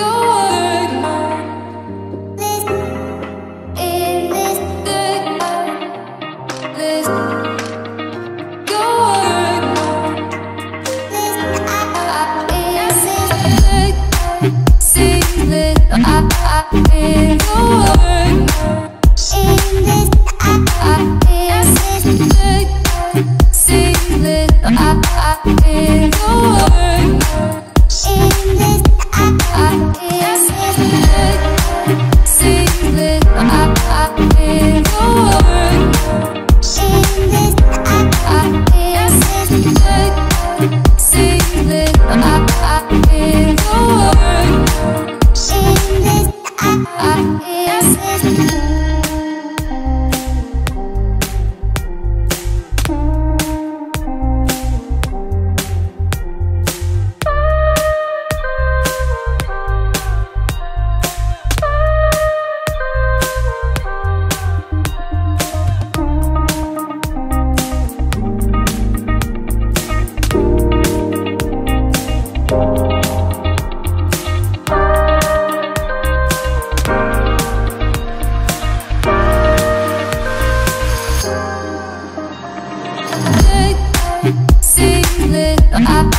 I, I am I